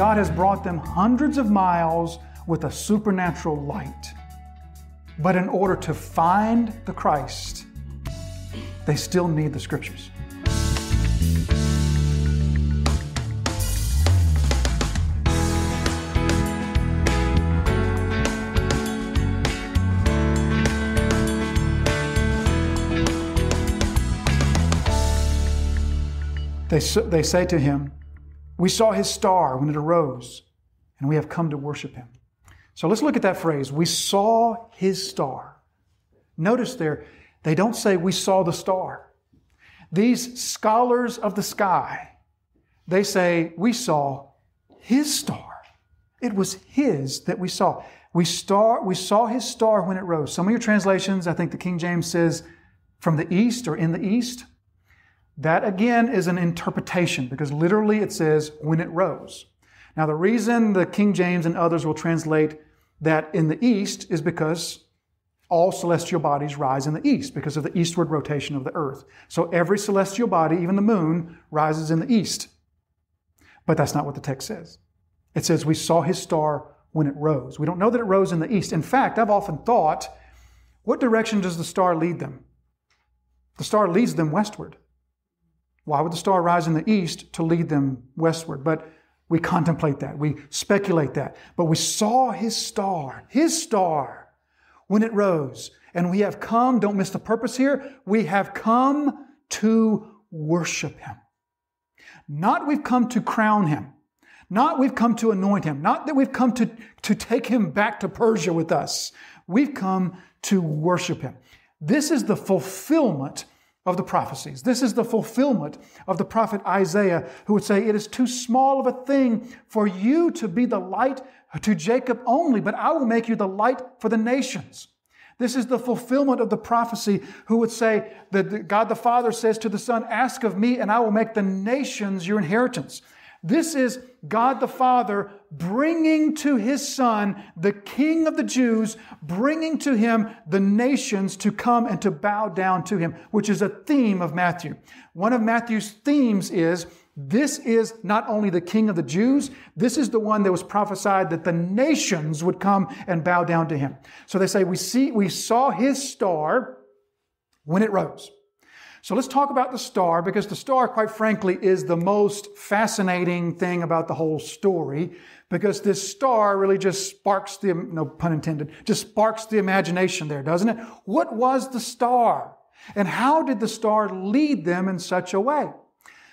God has brought them hundreds of miles with a supernatural light. But in order to find the Christ, they still need the scriptures. They, they say to him, We saw his star when it arose, and we have come to worship him. So let's look at that phrase. We saw his star. Notice there, they don't say we saw the star. These scholars of the sky, they say we saw his star. It was his that we saw. We, star, we saw his star when it rose. Some of your translations, I think the King James says from the east or in the east. That again is an interpretation because literally it says when it rose. Now, the reason the King James and others will translate that in the east is because all celestial bodies rise in the east because of the eastward rotation of the earth. So every celestial body, even the moon, rises in the east. But that's not what the text says. It says, We saw his star when it rose. We don't know that it rose in the east. In fact, I've often thought, what direction does the star lead them? The star leads them westward. Why would the star rise in the east to lead them westward? But we contemplate that. We speculate that. But we saw his star, his star, when it rose. And we have come, don't miss the purpose here, we have come to worship him. Not we've come to crown him. Not we've come to anoint him. Not that we've come to, to take him back to Persia with us. We've come to worship him. This is the fulfillment of the prophecies. This is the fulfillment of the prophet Isaiah, who would say, It is too small of a thing for you to be the light to Jacob only, but I will make you the light for the nations. This is the fulfillment of the prophecy who would say that God the Father says to the Son, Ask of me, and I will make the nations your inheritance. This is God the Father bringing to his Son, the King of the Jews, bringing to him the nations to come and to bow down to him, which is a theme of Matthew. One of Matthew's themes is this is not only the King of the Jews, this is the one that was prophesied that the nations would come and bow down to him. So they say, we see, we saw his star when it rose. So let's talk about the star because the star, quite frankly, is the most fascinating thing about the whole story because this star really just sparks the, no pun intended, just sparks the imagination there, doesn't it? What was the star? And how did the star lead them in such a way?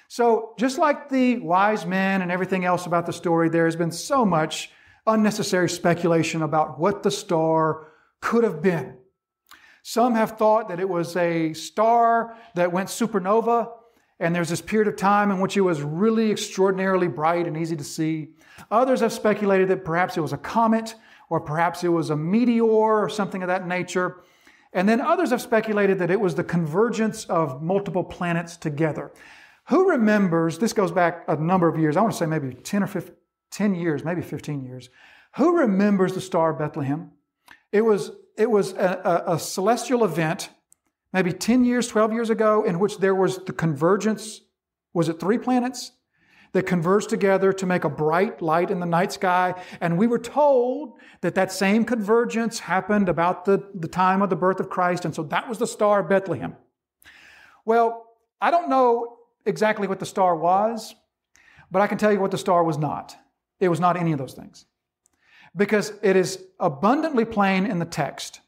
So just like the wise men and everything else about the story, there has been so much unnecessary speculation about what the star could have been. Some have thought that it was a star that went supernova, and there's this period of time in which it was really extraordinarily bright and easy to see. Others have speculated that perhaps it was a comet, or perhaps it was a meteor, or something of that nature. And then others have speculated that it was the convergence of multiple planets together. Who remembers, this goes back a number of years, I want to say maybe 10 or 15, 10 years, maybe 15 years. Who remembers the star Bethlehem? It was it was a, a, a celestial event, maybe 10 years, 12 years ago, in which there was the convergence. Was it three planets? that converged together to make a bright light in the night sky. And we were told that that same convergence happened about the, the time of the birth of Christ. And so that was the star of Bethlehem. Well, I don't know exactly what the star was, but I can tell you what the star was not. It was not any of those things because it is abundantly plain in the text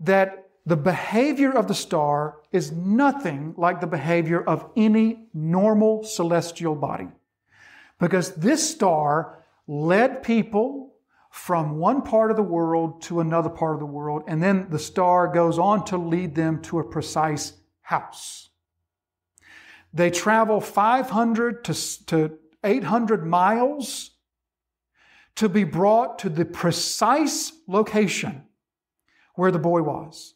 that the behavior of the star is nothing like the behavior of any normal celestial body. Because this star led people from one part of the world to another part of the world, and then the star goes on to lead them to a precise house. They travel 500 to, to 800 miles to be brought to the precise location where the boy was.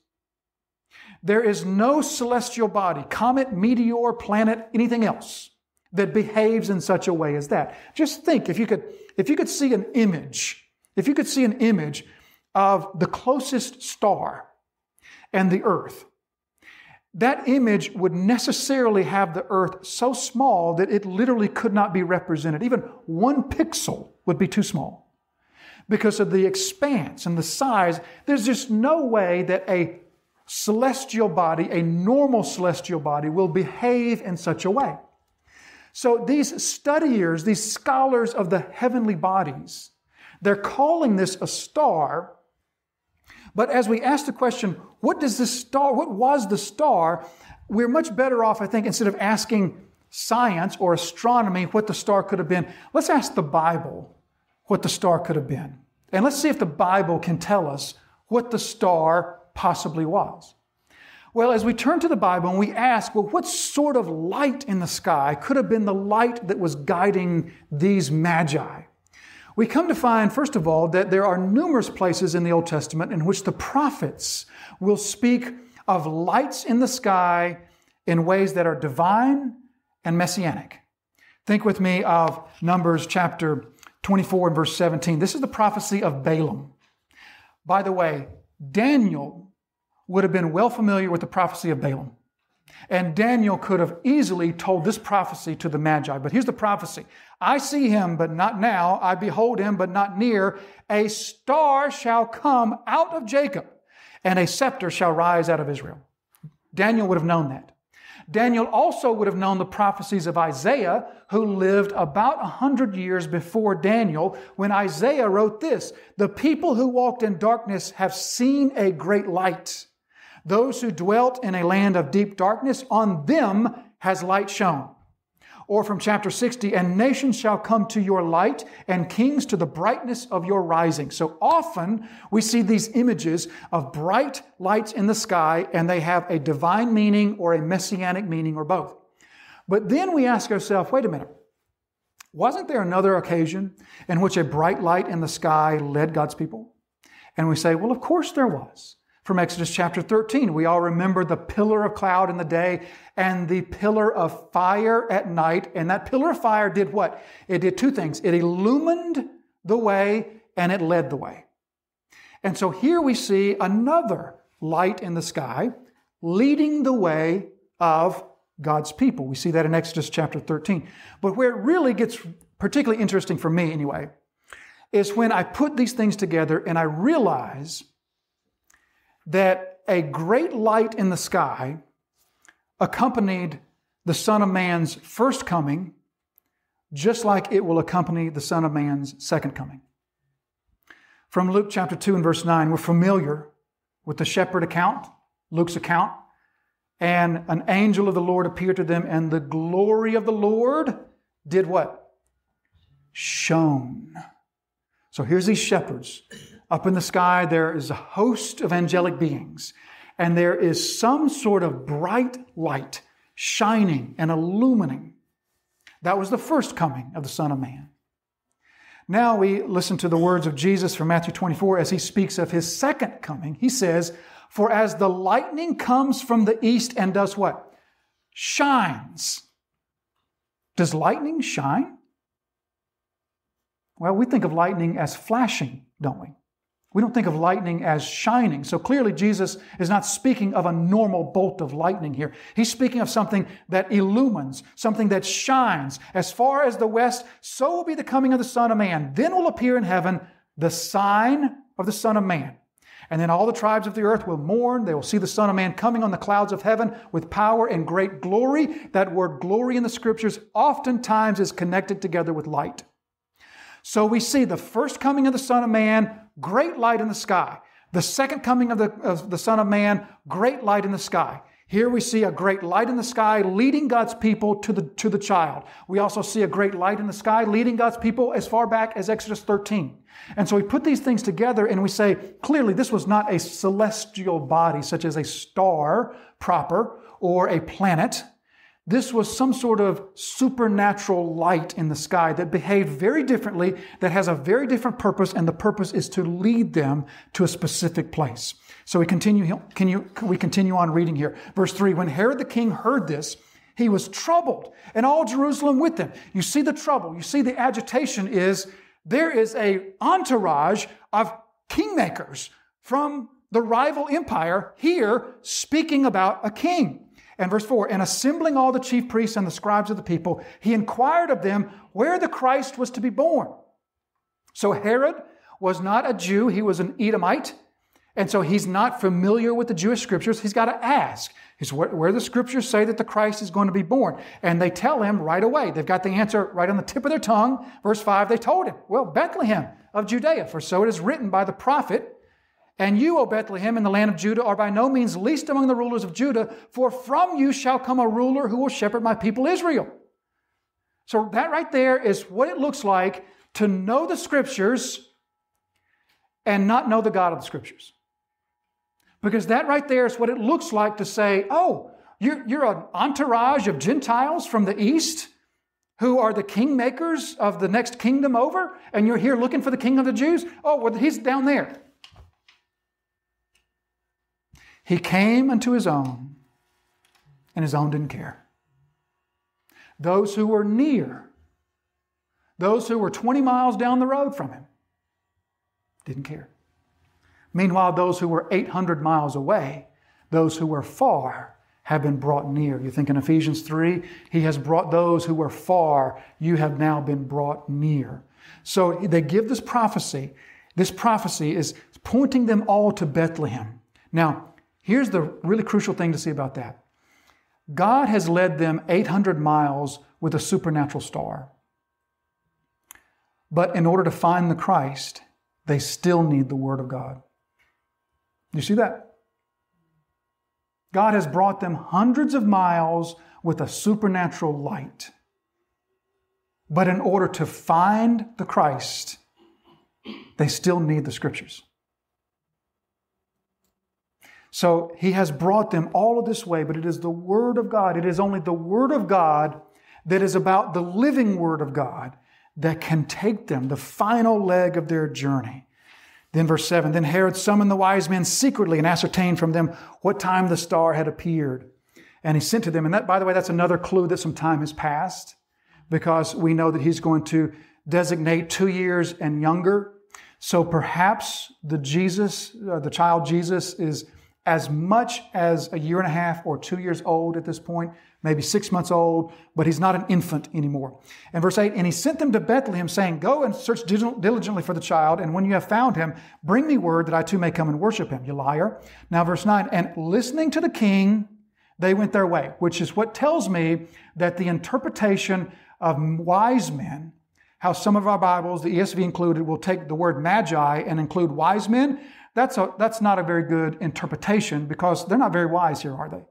There is no celestial body, comet, meteor, planet, anything else that behaves in such a way as that. Just think if you could, if you could see an image, if you could see an image of the closest star and the earth, that image would necessarily have the earth so small that it literally could not be represented. Even one pixel would be too small. Because of the expanse and the size, there's just no way that a celestial body, a normal celestial body, will behave in such a way. So these studiers, these scholars of the heavenly bodies, they're calling this a star. But as we ask the question, what does this star, what was the star? We're much better off, I think, instead of asking science or astronomy what the star could have been, let's ask the Bible what the star could have been. And let's see if the Bible can tell us what the star possibly was. Well, as we turn to the Bible and we ask, well, what sort of light in the sky could have been the light that was guiding these magi? We come to find, first of all, that there are numerous places in the Old Testament in which the prophets will speak of lights in the sky in ways that are divine and messianic. Think with me of Numbers chapter 24 and verse 17. This is the prophecy of Balaam. By the way, Daniel would have been well familiar with the prophecy of Balaam. And Daniel could have easily told this prophecy to the Magi. But here's the prophecy I see him, but not now. I behold him, but not near. A star shall come out of Jacob, and a scepter shall rise out of Israel. Daniel would have known that. Daniel also would have known the prophecies of Isaiah, who lived about a hundred years before Daniel, when Isaiah wrote this The people who walked in darkness have seen a great light. Those who dwelt in a land of deep darkness, on them has light shone. Or from chapter 60, and nations shall come to your light, and kings to the brightness of your rising. So often we see these images of bright lights in the sky, and they have a divine meaning or a messianic meaning or both. But then we ask ourselves, wait a minute. Wasn't there another occasion in which a bright light in the sky led God's people? And we say, well, of course there was from Exodus chapter 13. We all remember the pillar of cloud in the day and the pillar of fire at night. And that pillar of fire did what? It did two things. It illumined the way and it led the way. And so here we see another light in the sky leading the way of God's people. We see that in Exodus chapter 13. But where it really gets particularly interesting for me anyway is when I put these things together and I realize that a great light in the sky accompanied the Son of Man's first coming, just like it will accompany the Son of Man's second coming. From Luke chapter 2 and verse 9, we're familiar with the shepherd account, Luke's account. And an angel of the Lord appeared to them, and the glory of the Lord did what? Shone. So here's these shepherds up in the sky, there is a host of angelic beings, and there is some sort of bright light shining and illumining. That was the first coming of the Son of Man. Now we listen to the words of Jesus from Matthew 24 as he speaks of his second coming. He says, For as the lightning comes from the east and does what? Shines. Does lightning shine? Well, we think of lightning as flashing, don't we? We don't think of lightning as shining. So clearly, Jesus is not speaking of a normal bolt of lightning here. He's speaking of something that illumines, something that shines. As far as the west, so will be the coming of the Son of Man. Then will appear in heaven the sign of the Son of Man. And then all the tribes of the earth will mourn. They will see the Son of Man coming on the clouds of heaven with power and great glory. That word glory in the scriptures oftentimes is connected together with light. So we see the first coming of the Son of Man great light in the sky. The second coming of the, of the Son of Man, great light in the sky. Here we see a great light in the sky leading God's people to the, to the child. We also see a great light in the sky leading God's people as far back as Exodus 13. And so we put these things together and we say, clearly, this was not a celestial body such as a star proper or a planet. This was some sort of supernatural light in the sky that behaved very differently, that has a very different purpose, and the purpose is to lead them to a specific place. So we continue, can you, we continue on reading here. Verse 3 When Herod the king heard this, he was troubled, and all Jerusalem with him. You see the trouble, you see the agitation is there is a entourage of kingmakers from the rival empire, here speaking about a king. And verse 4 And assembling all the chief priests and the scribes of the people, he inquired of them where the Christ was to be born. So Herod was not a Jew, he was an Edomite. And so he's not familiar with the Jewish scriptures. He's got to ask is where, where, the scriptures say that the Christ is going to be born. And they tell him right away. They've got the answer right on the tip of their tongue. Verse 5, they told him, Well, Bethlehem of Judea, for so it is written by the prophet. And you, O Bethlehem, in the land of Judah, are by no means least among the rulers of Judah, for from you shall come a ruler who will shepherd my people Israel. So that right there is what it looks like to know the scriptures and not know the God of the scriptures. Because that right there is what it looks like to say, oh, you're, you're an entourage of Gentiles from the east who are the kingmakers of the next kingdom over, and you're here looking for the king of the Jews? Oh, well, he's down there. He came unto his own, and his own didn't care. Those who were near, those who were 20 miles down the road from him, didn't care. Meanwhile, those who were 800 miles away, those who were far, have been brought near. You think in Ephesians 3, he has brought those who were far, you have now been brought near. So they give this prophecy. This prophecy is pointing them all to Bethlehem. Now, here's the really crucial thing to see about that God has led them 800 miles with a supernatural star. But in order to find the Christ, they still need the Word of God. You see that? God has brought them hundreds of miles with a supernatural light. But in order to find the Christ, they still need the scriptures. So he has brought them all of this way, but it is the Word of God. It is only the Word of God that is about the living Word of God that can take them, the final leg of their journey. Then, verse 7 Then Herod summoned the wise men secretly and ascertained from them what time the star had appeared. And he sent to them. And that, by the way, that's another clue that some time has passed because we know that he's going to designate two years and younger. So perhaps the Jesus, uh, the child Jesus, is as much as a year and a half or two years old at this point maybe six months old, but he's not an infant anymore. And verse 8, and he sent them to Bethlehem, saying, Go and search diligently for the child, and when you have found him, bring me word that I too may come and worship him. You liar. Now, verse 9, and listening to the king, they went their way, which is what tells me that the interpretation of wise men, how some of our Bibles, the ESV included, will take the word magi and include wise men. That's, a, that's not a very good interpretation because they're not very wise here, are they?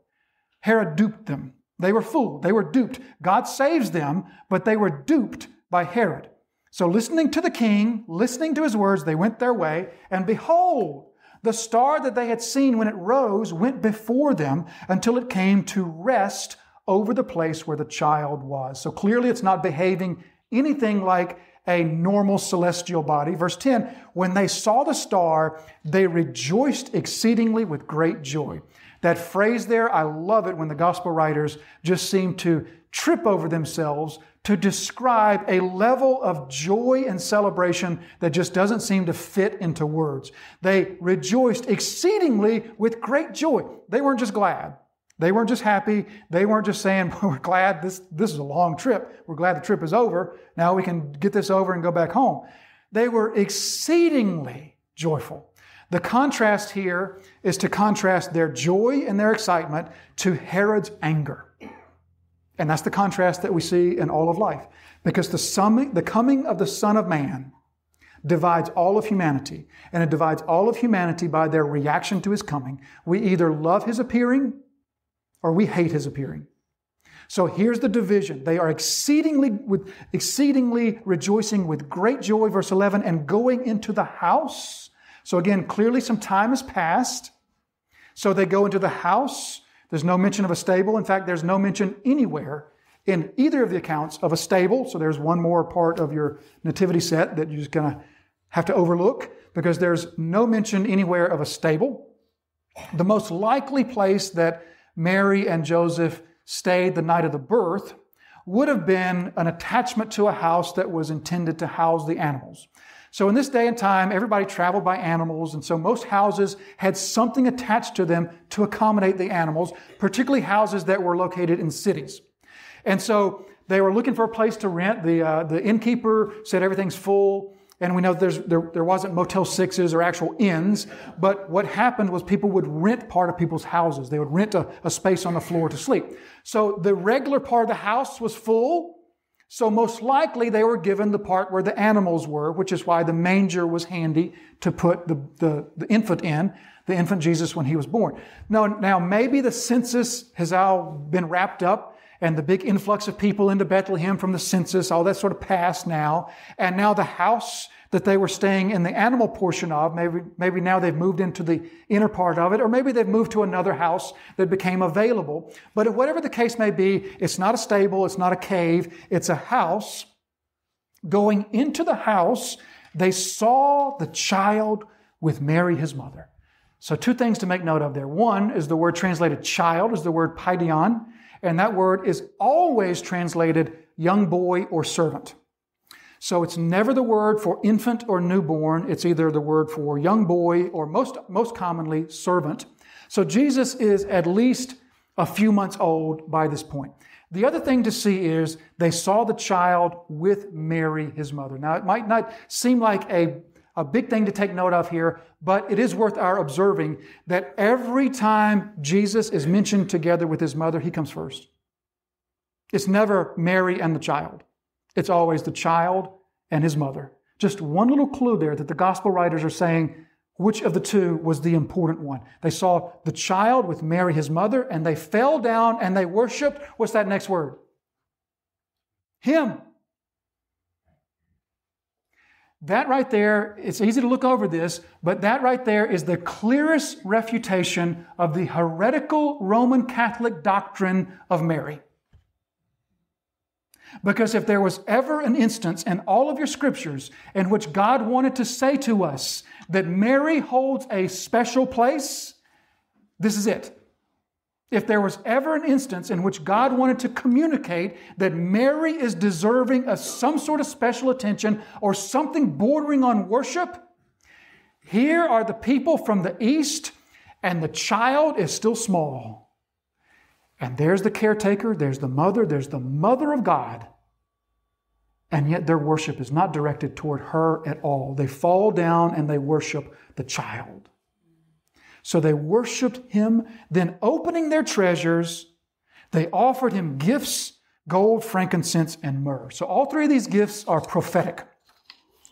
Herod duped them. They were fooled. They were duped. God saves them, but they were duped by Herod. So, listening to the king, listening to his words, they went their way, and behold, the star that they had seen when it rose went before them until it came to rest over the place where the child was. So, clearly, it's not behaving anything like a normal celestial body. Verse 10 When they saw the star, they rejoiced exceedingly with great joy. That phrase there, I love it when the gospel writers just seem to trip over themselves to describe a level of joy and celebration that just doesn't seem to fit into words. They rejoiced exceedingly with great joy. They weren't just glad. They weren't just happy. They weren't just saying, we're glad this, this is a long trip. We're glad the trip is over. Now we can get this over and go back home. They were exceedingly joyful. The contrast here is to contrast their joy and their excitement to Herod's anger. And that's the contrast that we see in all of life. Because the, summing, the coming of the Son of Man divides all of humanity, and it divides all of humanity by their reaction to his coming. We either love his appearing or we hate his appearing. So here's the division. They are exceedingly with exceedingly rejoicing with great joy, verse 11, and going into the house so again, clearly some time has passed. So they go into the house. There's no mention of a stable. In fact, there's no mention anywhere in either of the accounts of a stable. So there's one more part of your nativity set that you're just going to have to overlook because there's no mention anywhere of a stable. The most likely place that Mary and Joseph stayed the night of the birth would have been an attachment to a house that was intended to house the animals. So in this day and time, everybody traveled by animals, and so most houses had something attached to them to accommodate the animals, particularly houses that were located in cities. And so they were looking for a place to rent. The, uh, the innkeeper said everything's full. And we know there's, there, there wasn't Motel Sixes or actual inns, but what happened was people would rent part of people's houses. They would rent a, a space on the floor to sleep. So the regular part of the house was full, so most likely they were given the part where the animals were, which is why the manger was handy to put the, the, the infant in, the infant Jesus when he was born. Now, now maybe the census has all been wrapped up and the big influx of people into Bethlehem from the census, all that sort of passed now. And now the house that they were staying in the animal portion of, maybe, maybe now they've moved into the inner part of it, or maybe they've moved to another house that became available. But whatever the case may be, it's not a stable, it's not a cave, it's a house. Going into the house, they saw the child with Mary, his mother. So, two things to make note of there. One is the word translated child, is the word paidion. And that word is always translated young boy or servant. So it's never the word for infant or newborn. It's either the word for young boy or most, most commonly servant. So Jesus is at least a few months old by this point. The other thing to see is they saw the child with Mary, his mother. Now, it might not seem like a, a big thing to take note of here, but it is worth our observing that every time Jesus is mentioned together with his mother, he comes first. It's never Mary and the child. It's always the child and his mother. Just one little clue there that the gospel writers are saying which of the two was the important one. They saw the child with Mary, his mother, and they fell down and they worshiped. What's that next word? Him. That right there, it's easy to look over this, but that right there is the clearest refutation of the heretical Roman Catholic doctrine of Mary. Because if there was ever an instance in all of your scriptures in which God wanted to say to us that Mary holds a special place, this is it. If there was ever an instance in which God wanted to communicate that Mary is deserving of some sort of special attention or something bordering on worship, here are the people from the east, and the child is still small. And there's the caretaker, there's the mother, there's the mother of God. And yet their worship is not directed toward her at all. They fall down and they worship the child. So they worshiped him, then opening their treasures, they offered him gifts gold, frankincense, and myrrh. So all three of these gifts are prophetic.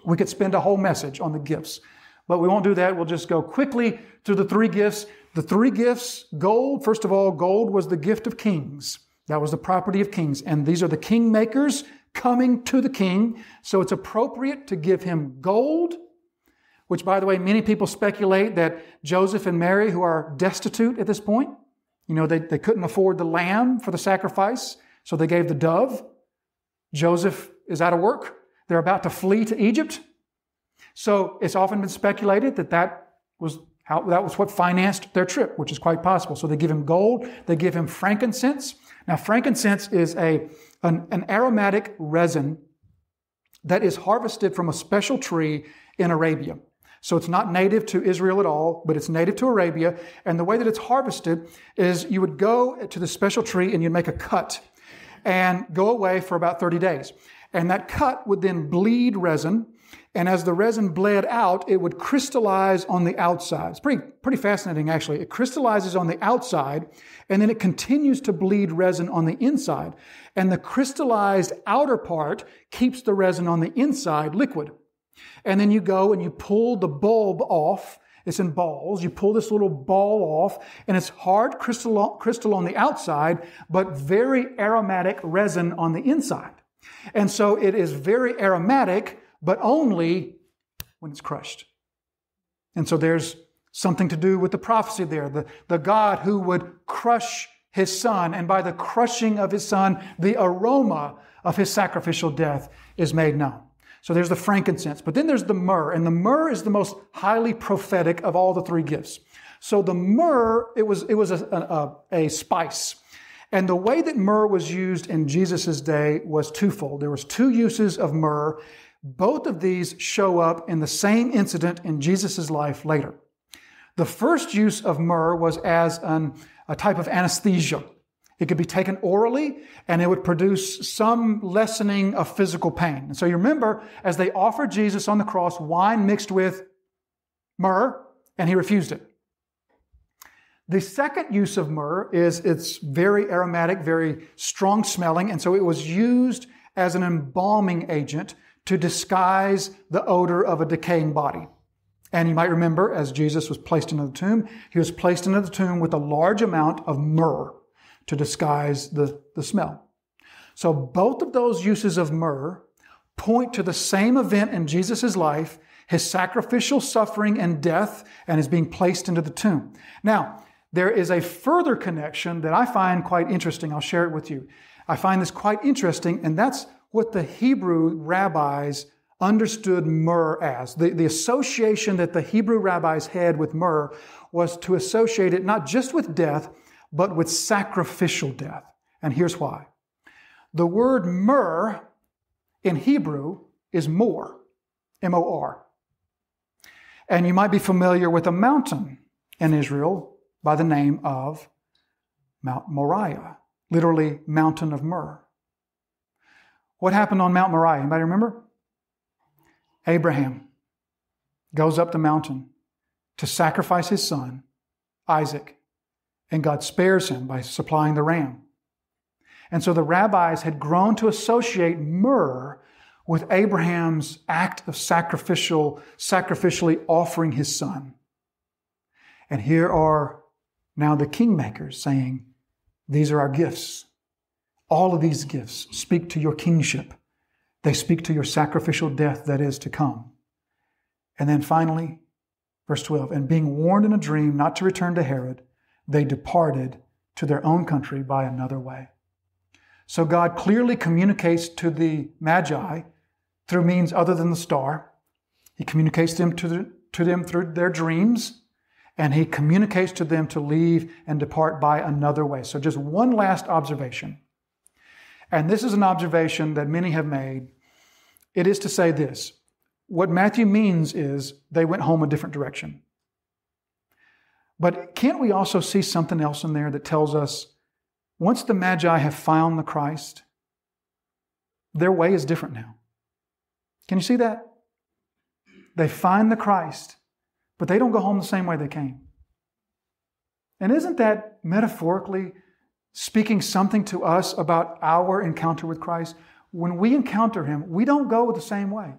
We could spend a whole message on the gifts, but we won't do that. We'll just go quickly through the three gifts the three gifts gold, first of all, gold was the gift of kings. That was the property of kings. And these are the kingmakers coming to the king. So it's appropriate to give him gold, which, by the way, many people speculate that Joseph and Mary, who are destitute at this point, you know, they, they couldn't afford the lamb for the sacrifice, so they gave the dove. Joseph is out of work. They're about to flee to Egypt. So it's often been speculated that that was how, that was what financed their trip, which is quite possible. So they give him gold, they give him frankincense. Now, frankincense is a, an, an aromatic resin that is harvested from a special tree in Arabia. So it's not native to Israel at all, but it's native to Arabia. And the way that it's harvested is you would go to the special tree and you'd make a cut and go away for about 30 days. And that cut would then bleed resin and as the resin bled out, it would crystallize on the outside. It's pretty, pretty fascinating, actually. It crystallizes on the outside, and then it continues to bleed resin on the inside. And the crystallized outer part keeps the resin on the inside liquid. And then you go and you pull the bulb off. It's in balls. You pull this little ball off, and it's hard crystal, crystal on the outside, but very aromatic resin on the inside. And so it is very aromatic, but only when it's crushed. And so there's something to do with the prophecy there. The, the God who would crush his son, and by the crushing of his son, the aroma of his sacrificial death is made known. So there's the frankincense, but then there's the myrrh, and the myrrh is the most highly prophetic of all the three gifts. So the myrrh, it was, it was a, a, a spice. And the way that myrrh was used in Jesus' day was twofold. There was two uses of myrrh. Both of these show up in the same incident in Jesus' life later. The first use of myrrh was as an, a type of anesthesia. It could be taken orally and it would produce some lessening of physical pain. And so you remember, as they offered Jesus on the cross wine mixed with myrrh, and he refused it. The second use of myrrh is it's very aromatic, very strong smelling, and so it was used as an embalming agent to disguise the odor of a decaying body. And you might remember, as Jesus was placed into the tomb, he was placed into the tomb with a large amount of myrrh to disguise the, the smell. So both of those uses of myrrh point to the same event in Jesus' life, his sacrificial suffering and death, and his being placed into the tomb. Now, there is a further connection that I find quite interesting. I'll share it with you. I find this quite interesting, and that's what the Hebrew rabbis understood myrrh as. The, the association that the Hebrew rabbis had with myrrh was to associate it not just with death, but with sacrificial death. And here's why. The word myrrh in Hebrew is mor, M O R. And you might be familiar with a mountain in Israel by the name of Mount Moriah, literally mountain of myrrh. What happened on Mount Moriah? Anybody remember? Abraham goes up the mountain to sacrifice his son, Isaac, and God spares him by supplying the ram. And so the rabbis had grown to associate myrrh with Abraham's act of sacrificial, sacrificially offering his son. And here are now the kingmakers saying, These are our gifts. All of these gifts speak to your kingship. They speak to your sacrificial death that is to come. And then finally, verse 12, and being warned in a dream not to return to Herod, they departed to their own country by another way. So God clearly communicates to the Magi through means other than the star. He communicates them to, the, to them through their dreams, and he communicates to them to leave and depart by another way. So just one last observation. And this is an observation that many have made. It is to say this what Matthew means is they went home a different direction. But can't we also see something else in there that tells us once the Magi have found the Christ, their way is different now? Can you see that? They find the Christ, but they don't go home the same way they came. And isn't that metaphorically speaking something to us about our encounter with Christ. When we encounter Him, we don't go the same way.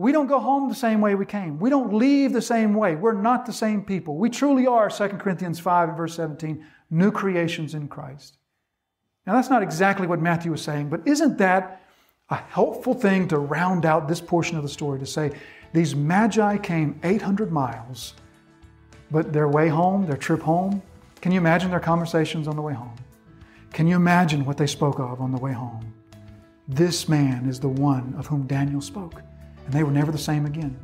We don't go home the same way we came. We don't leave the same way. We're not the same people. We truly are, 2 Corinthians 5 and verse 17, new creations in Christ. Now, that's not exactly what Matthew was saying, but isn't that a helpful thing to round out this portion of the story to say these magi came 800 miles, but their way home, their trip home, can you imagine their conversations on the way home? Can you imagine what they spoke of on the way home? This man is the one of whom Daniel spoke, and they were never the same again.